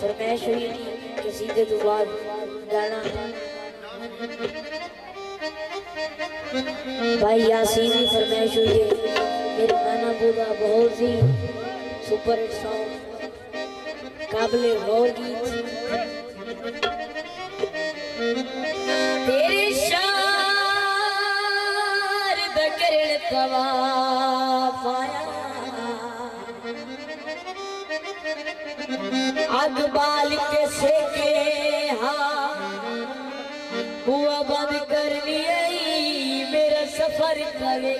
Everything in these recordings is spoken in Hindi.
फरमाइश हुई कसीदे तो बाद गाना। भाई यासीन की फरमाइश हुई है, मेरे नाना बोला बहुत ही सुपर हिट सॉन्ग काबिल गौर गीत अग बाल के सेके हाँ। हुआ बंद कर लिए मेरा सफ़र करे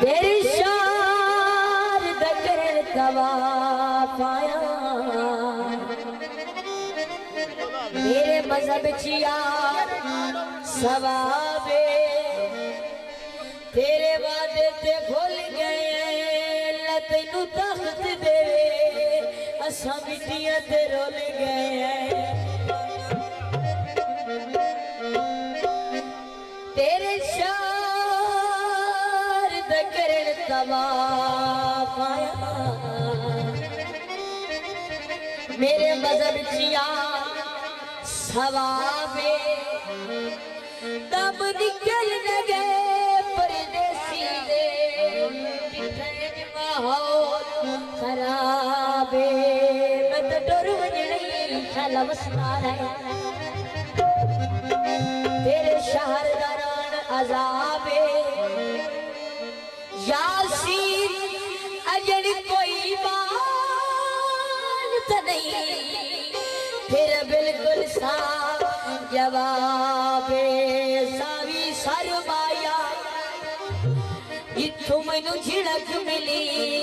तेरी शार तवा पाया। मेरे मज़हब सवाबे असा मिट्टियाँ रोल गए तेरे शार दकरण तवा मेरे मज़हब चिया सवाबे दम निकल गए। खाला वसना है। तेरे शहर दरान अजाबे। यासीन, अजन कोई बात तो नहीं। फिर बिल्कुल साफ़ जवाब। सावी सरमाया इथों मैनू झिड़क मिली,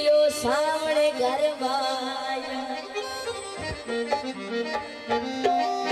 ओ सामने घर माया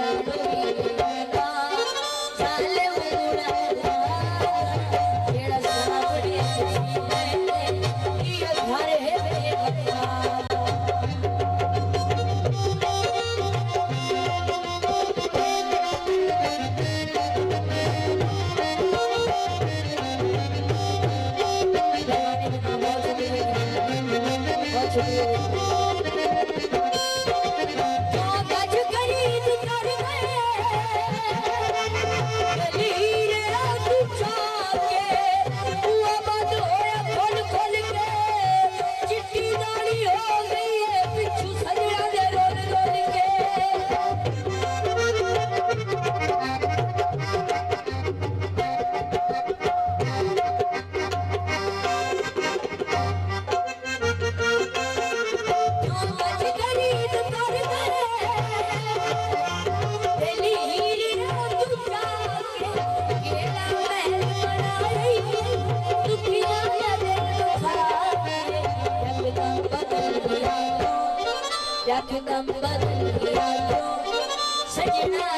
Thank you. Thank you. सजना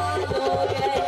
हो गए